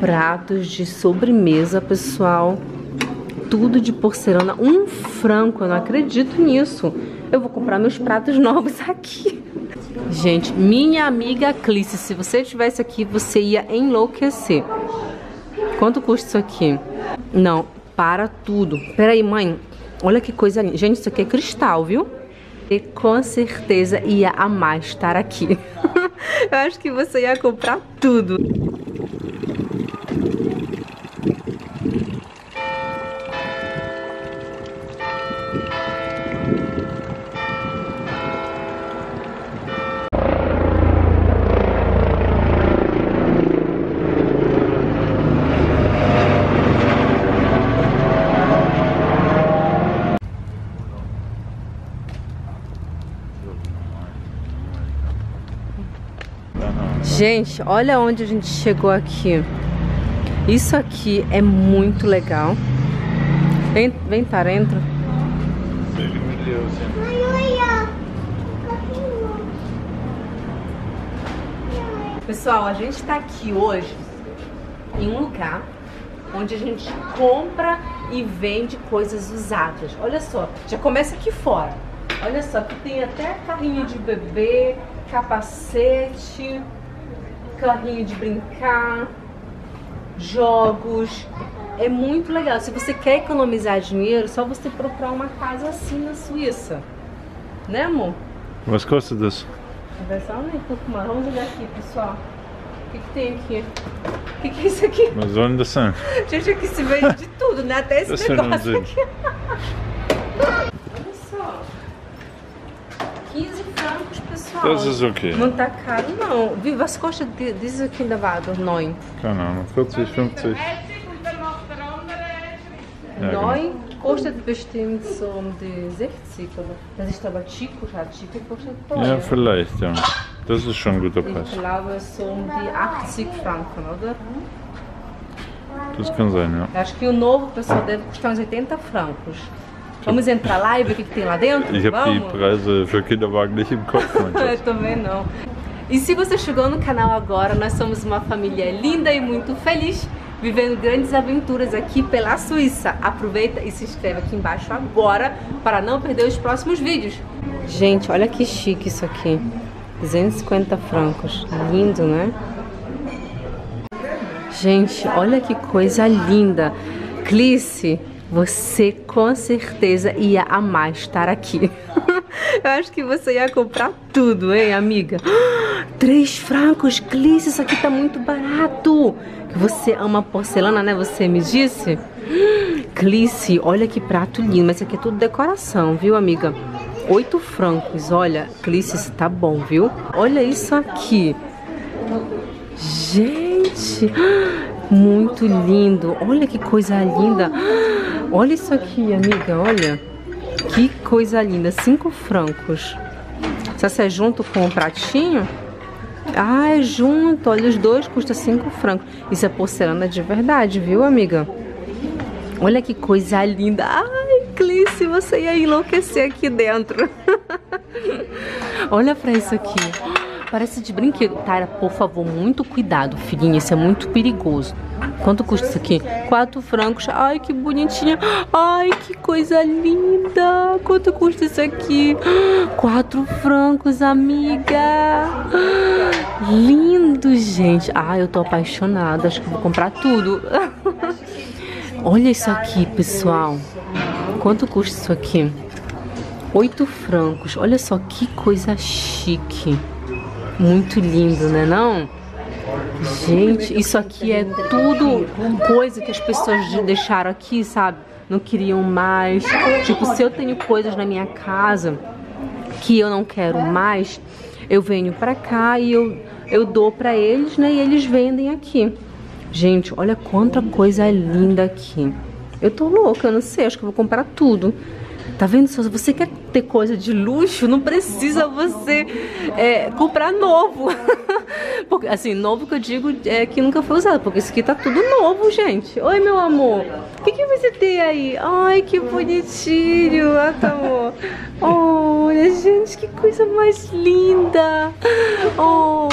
Pratos de sobremesa, pessoal. Tudo de porcelana. Um franco, eu não acredito nisso. Eu vou comprar meus pratos novos aqui. Gente, minha amiga Clice, se você estivesse aqui, você ia enlouquecer. Quanto custa isso aqui? Não, para tudo. Peraí, mãe. Olha que coisa linda. Gente, isso aqui é cristal, viu? E com certeza ia amar estar aqui. Eu acho que você ia comprar tudo. Gente, olha onde a gente chegou aqui. Isso aqui é muito legal. Vem, vem para dentro. Pessoal, a gente está aqui hoje em um lugar onde a gente compra e vende coisas usadas. Olha só, já começa aqui fora. Olha só, aqui tem até carrinho de bebê, capacete, carrinho de brincar, jogos. É muito legal. Se você quer economizar dinheiro, só você procurar uma casa assim na Suíça. Né, amor? Was kostet das? Versão nem pouco mais. Vamos olhar aqui, pessoal. O que, que tem aqui? O que, que é isso aqui? Soll denn das sein? Gente, aqui se vende de tudo, né? Até esse negócio aqui. Olha só. 15 francos, pessoal. Das ist okay. Não tá caro, não. Wie, was kostet die- diese Kinderwagen? Neun. Keine Ahnung, 40, 50. Ja, genau. Neun kostet bestimmt so um die 60, oder? Das ist aber Chico, ja. Chico kostet teuer. Ja, vielleicht, ja. Das ist schon ein guter Ich Preis. glaube so um die 80 Franken, oder? Das kann sein, ja. Acho que o novo, pessoal, deve custar uns 80 francos. Vamos entrar lá e ver o que, que tem lá dentro? Ich habe die? Preise für Kinderwagen nicht im Kopf, Eu também não. E se você chegou no canal agora, nós somos uma família linda e muito feliz, vivendo grandes aventuras aqui pela Suíça. Aproveita e se inscreve aqui embaixo agora para não perder os próximos vídeos. Gente, olha que chique isso aqui. 250 francos. Lindo, né? Gente, olha que coisa linda. Clice, você com certeza ia amar estar aqui. Eu acho que você ia comprar tudo, hein, amiga? Três francos, Clice, isso aqui tá muito barato. Você ama porcelana, né? Você me disse? Clice, olha que prato lindo. Mas isso aqui é tudo decoração, viu, amiga? Oito francos, olha. Clice, isso tá bom, viu? Olha isso aqui. Gente, muito lindo. Olha que coisa linda. Olha isso aqui, amiga, olha. Que coisa linda. Cinco francos. Se é junto com o pratinho? Ah, é junto. Olha, os dois custam cinco francos. Isso é porcelana de verdade, viu, amiga? Olha que coisa linda. Ai, Clice, você ia enlouquecer aqui dentro. Olha pra isso aqui. Parece de brinquedo. Tara, por favor, muito cuidado, filhinha. Isso é muito perigoso. Quanto custa isso aqui? Quatro francos. Ai, que bonitinha. Ai, que coisa linda. Quanto custa isso aqui? Quatro francos, amiga. Lindo, gente. Ai, eu tô apaixonada. Acho que vou comprar tudo. Olha isso aqui, pessoal. Quanto custa isso aqui? Oito francos. Olha só que coisa chique. Muito lindo, né não? Gente, isso aqui é tudo coisa que as pessoas de- deixaram aqui, sabe? Não queriam mais. Tipo, se eu tenho coisas na minha casa que eu não quero mais, eu venho pra cá e eu, eu dou pra eles, né? E eles vendem aqui. Gente, olha quanta coisa linda aqui. Eu tô louca, eu não sei, acho que eu vou comprar tudo. Tá vendo? Se você quer ter coisa de luxo, não precisa você é, comprar novo. porque, assim, novo que eu digo é que nunca foi usado, porque isso aqui tá tudo novo, gente. Oi, meu amor. O que, que você tem aí? Ai, que bonitinho. Ah, tá, amor. Olha, gente, que coisa mais linda. Oh,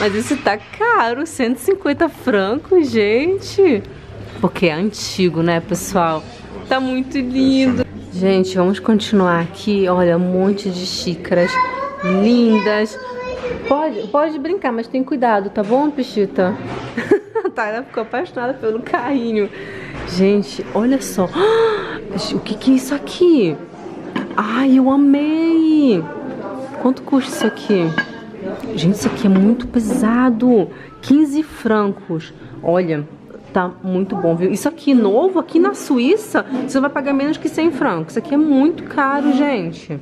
mas isso tá caro, 150 francos, gente. Porque é antigo, né, pessoal? Tá muito lindo. Gente, vamos continuar aqui. Olha, um monte de xícaras lindas. Pode, pode brincar, mas tem cuidado, tá bom, Pichita? tá, ela ficou apaixonada pelo carrinho. Gente, olha só. O que, que é isso aqui? Ai, eu amei! Quanto custa isso aqui? Gente, isso aqui é muito pesado. 15 francos. Olha, tá muito bom, viu? Isso aqui novo, aqui na Suíça, você vai pagar menos que 100 francos. Isso aqui é muito caro, gente.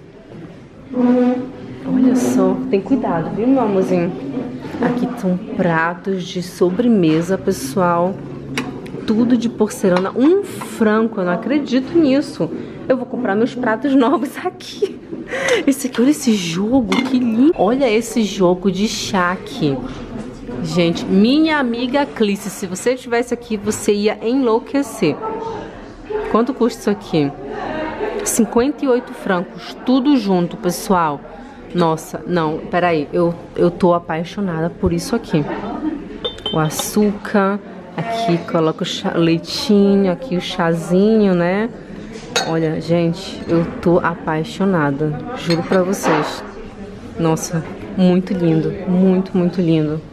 Olha só, tem cuidado, viu, meu amorzinho? Aqui são pratos de sobremesa, pessoal. Tudo de porcelana. Um franco, eu não acredito nisso. Eu vou comprar meus pratos novos aqui. Esse aqui, olha esse jogo, que lindo. Olha esse jogo de chaque. Gente, minha amiga Clice, se você estivesse aqui, você ia enlouquecer. Quanto custa isso aqui? 58 francos, tudo junto, pessoal. Nossa, não, peraí, eu, eu tô apaixonada por isso aqui. O açúcar, aqui coloca o leitinho, aqui o chazinho, né? Olha, gente, eu tô apaixonada, juro pra vocês. Nossa, muito lindo, muito, muito lindo.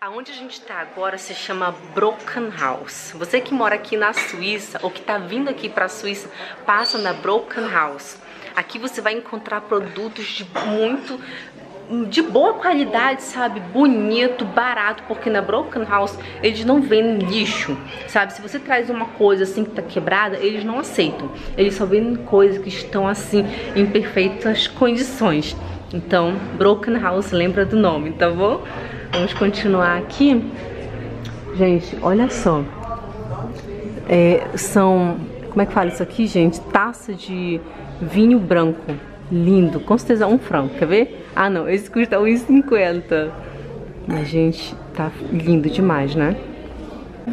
Aonde a gente está agora se chama Broken House. Você que mora aqui na Suíça ou que está vindo aqui para a Suíça, passa na Broken House. Aqui você vai encontrar produtos de muito de boa qualidade, sabe? Bonito, barato, porque na Broken House eles não vendem lixo, sabe? Se você traz uma coisa assim que tá quebrada, eles não aceitam. Eles só vendem coisas que estão assim em perfeitas condições. Então, Broken House lembra do nome, tá bom? Vamos continuar aqui. Gente, olha só. É, são, como é que fala isso aqui, gente? Taça de vinho branco. Lindo, com certeza um franco, quer ver? Ah não, esse custa 1,50 Mas gente, tá lindo demais, né?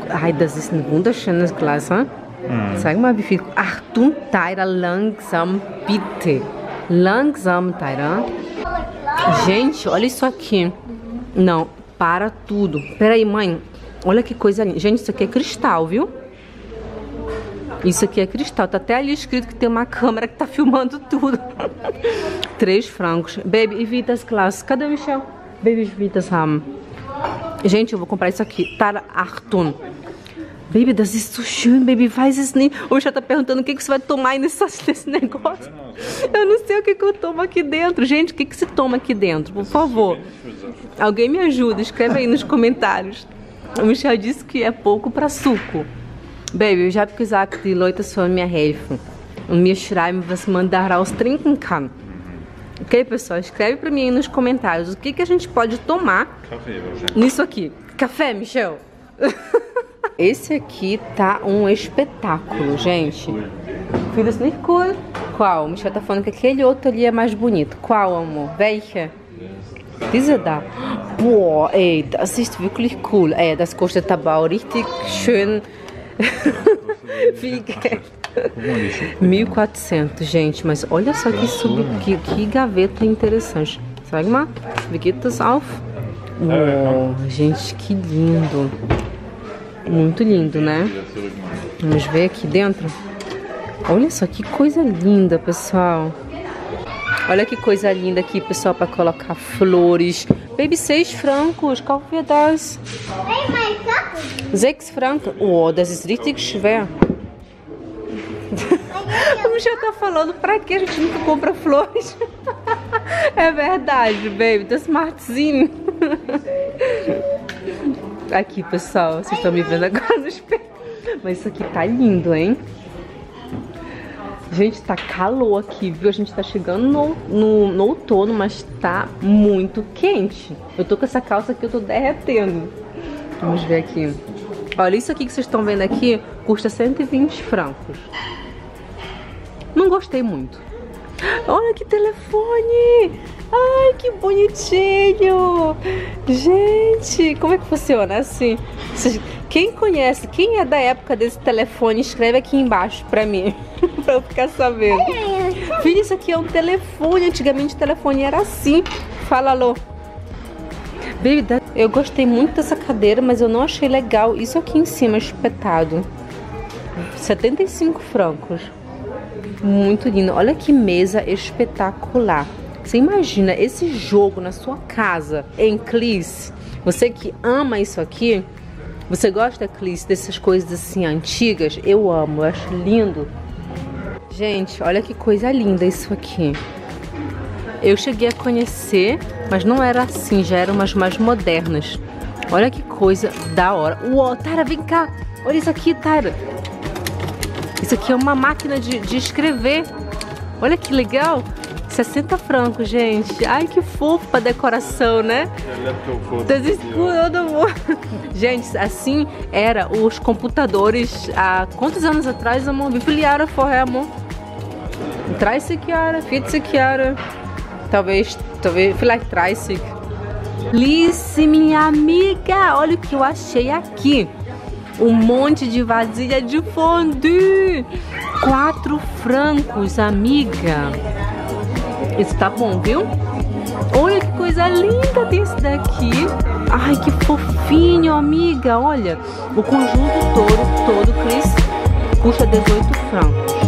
Ai, das ist ein wunderschönes Glas, hein? Hm. Zeig mal, wie viel... Achtung, Tyra, langsam, bitte. Langsam, Tyra. Gente, olha isso aqui. Não, para tudo. Peraí, mãe. Olha que coisa linda. Gente, isso aqui é cristal, viu? Isso aqui é cristal. Tá até ali escrito que tem uma câmera que tá filmando tudo. Três francos. Baby, e Vitas Class. Cadê o Michel? Baby, Vitas Ham. Gente, eu vou comprar isso aqui. Tara Artun. Baby, das schön, Baby, faz isso nem. O Michel tá perguntando o que, que você vai tomar aí nesse, nesse negócio. Eu não sei o que, que eu tomo aqui dentro. Gente, o que, que se toma aqui dentro? Por favor. Alguém me ajuda, escreve aí nos comentários. O Michel disse que é pouco para suco. Baby, ich habe gesagt, die Leute sollen mir helfen und mir schreiben, was man daraus trinken kann. Ok, pessoal? Escreve para mim aí nos comentários o que, que a gente pode tomar Café, nisso aqui. Café, Michel? Esse aqui tá um espetáculo, gente. Nicht cool. Qual? O Michel tá falando que aquele outro ali é mais bonito. Qual, amor? Welche? Diese da. Boah, ey, das ist wirklich cool. Ey, das kostet aber auch richtig schön viel Geld. 1400, gente, mas olha só que, sub, que, que gaveta interessante. Sag mal, wie geht das auf? Gente, que lindo. Muito lindo, né? Vamos ver aqui dentro. Olha só que coisa linda, pessoal. Olha que coisa linda aqui, pessoal, para colocar flores. Baby, seis francos. Qual wir das? Sechs Franken. Oh, das ist richtig schwer. o já tá falando pra que a gente nunca compra flores. é verdade, baby. Das smartzinho. Aqui, pessoal. Vocês estão me vendo agora no espelho. Mas isso aqui tá lindo, hein? Gente, tá calor aqui, viu? A gente tá chegando no, no, no, outono, mas tá muito quente. Eu tô com essa calça aqui, eu tô derretendo. Vamos ver aqui. Olha, isso aqui que vocês estão vendo aqui custa 120 francos. Não gostei muito. Olha que telefone! Ai, que bonitinho! Gente, como é que funciona assim? Quem conhece, quem é da época desse telefone, escreve aqui embaixo pra mim, pra eu ficar sabendo. Filha, isso aqui é um telefone. Antigamente o telefone era assim. Fala, alô. Baby, eu gostei muito dessa cadeira, mas eu não achei legal isso aqui em cima espetado. 75 francos. Muito lindo. Olha que mesa espetacular. Você imagina esse jogo na sua casa em Clis? Você que ama isso aqui, você gosta, Clis, dessas coisas assim antigas? Eu amo, eu acho lindo. Gente, olha que coisa linda isso aqui. Eu cheguei a conhecer, mas não era assim, já eram umas mais modernas. Olha que coisa da hora. Uou, Tara, vem cá. Olha isso aqui, Tara. Isso aqui é uma máquina de, de escrever. Olha que legal. 60 francos, gente. Ai, que fofo pra decoração, né? Gente, assim era os computadores há quantos anos atrás, amor? Vi filiara forré, amor. Traz Chiara, fit Chiara. Talvez, talvez, vielleicht 30. Lice, minha amiga, olha o que eu achei aqui um monte de vasilha de fondue. Quatro francos, amiga. Esse tá bom, viu? Olha que coisa linda desse daqui. Ai, que fofinho, amiga. Olha, o conjunto todo, todo, Cris, custa 18 francos.